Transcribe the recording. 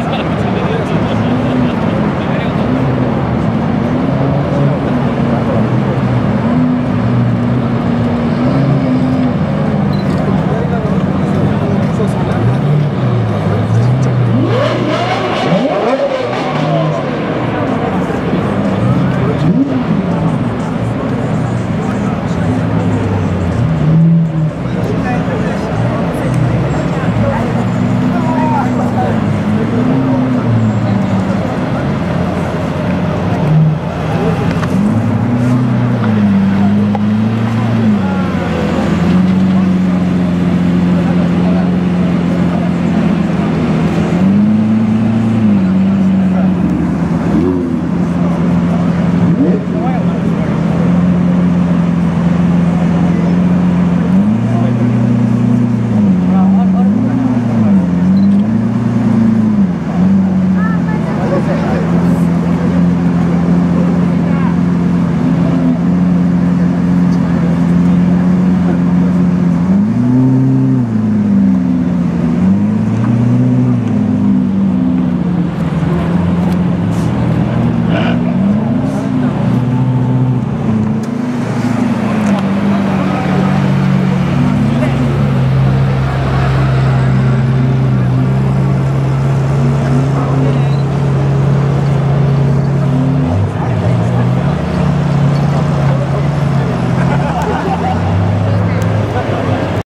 I don't know.